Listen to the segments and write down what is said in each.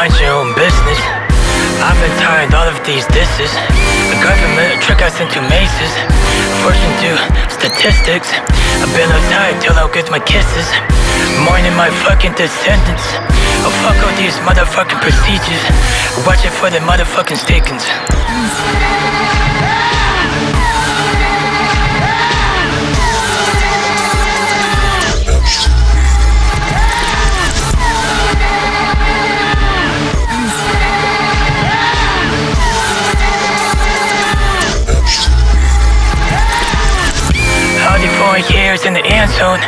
mind your own business. I've been tired all of these disses. The government trick us into mazes. Fortune to statistics. I've been outside till I get my kisses. Mourning my fucking descendants. Oh fuck all these motherfucking procedures. Watch it for the motherfucking stickings. In the end zone.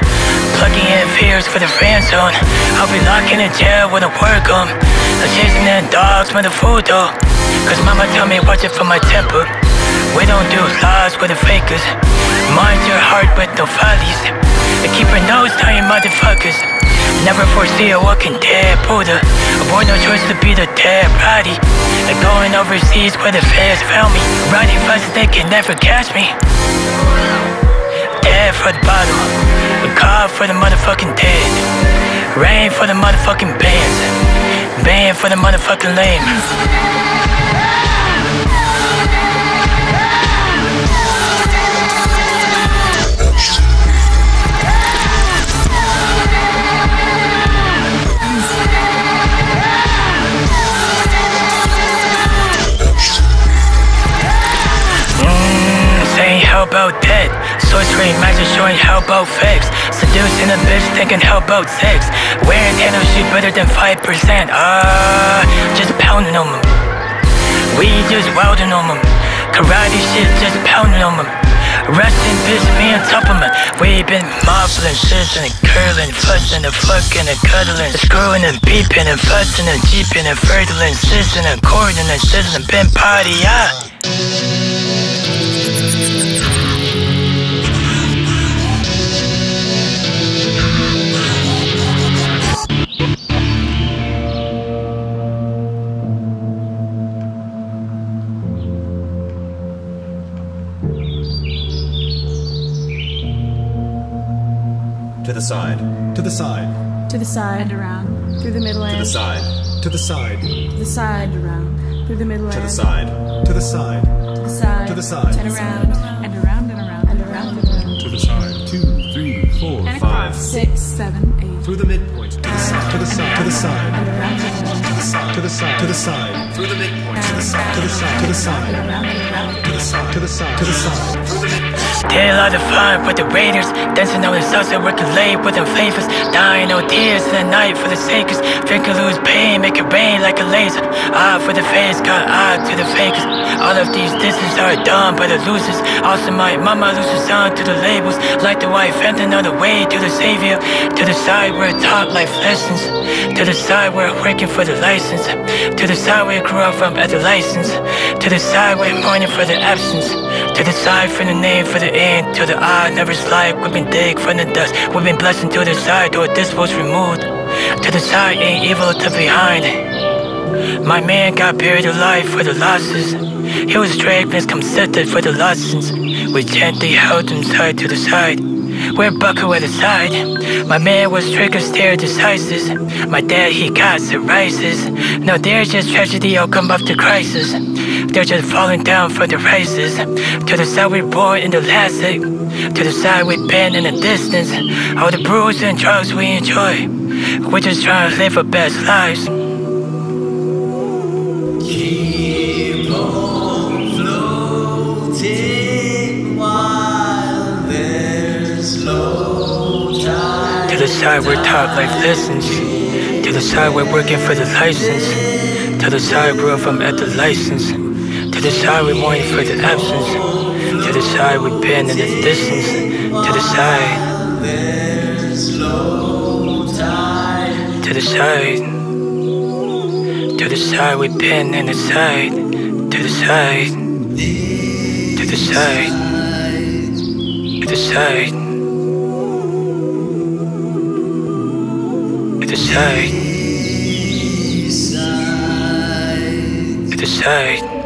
Plugging in fears for the friend zone. I'll be locking in a jail with a work on. I'm chasing in dogs with a food though. Cause mama tell me watch it for my temper. We don't do lies with the fakers. Mind your heart with no follies. And keep your nose down, you motherfuckers. Never foresee a walking dead Buddha. Avoid no choice to be the dead body. And going overseas where the feds found me. Riding fast, they can never catch me. For the bottle. A car for the motherfucking dead. Rain for the motherfucking bands. Band for the motherfucking lame. Mmm, saying how about that? Sorcery, magic showing how about facts. Seducing a bitch thinking how about sex. Wearing tennis shit better than 5%. Ah, just pounding on them. We just wilding on them. Karate shit just pounding on them. Resting bitch, me on top of me. We been muffling, sizzling, curling, fussing, and fucking, and cuddling, screwing, and beeping, and fussing, and jeeping, and fertling, sizzling, and cording, and sizzling, been party, ah. To the side. To the side. To the side. and around. Through the middle To the side. To the side. To the side. Around. Through the middle To the side. To the side. To the side. To the side. And around. And around and around. And around and around. To the side. Two, three, four, And Five. across. Six, seven, eight. Through the midpoint. To the side. To the side. To the side. And around and around. To the side. To the side. To the side. Through the midpoint. To the side. To the side. To the side. Around and around. To the side. To the side. To the side. Did a lot of fun with the Raiders, dancing on the sunset, working late with them favors, dying no tears in the night for the sakers, drinking lose pain, make it rain like a laser. Eye for the face, got eye to the fakers. All of these disses are done by the losers. Also, my mama loses son to the labels, like the white phantom on the way to the savior. To the side where taught life lessons, to the side where working for the license, to the side where grew up from at the license, to the side where mourning for the absence. To the side from the name for the end, to the eye never slide. We've been dig from the dust. We've been blessed to the side, or this was removed. To the side ain't evil to behind. My man got buried alive for the losses. He was dragged misconcepted for the lessons. We gently held him side to the side. We're buckle at side. My man was trick trigger stare decisis. My dad he got psoriasis. No, there's just tragedy all come up to crisis. They're just falling down from the rises. To the side we born in the classic. To the side we bend in the distance. All the brews and drugs we enjoy. We're just trying to live our best lives. Side we're taught life lessons. To the side we're working for the license. To the side we're from at the license. To the side we're mourning for the absence. To the side we've been in the distance. To the side. To the side. To the side we've been in the side. To the side. To the side. To the side. Side. To the side.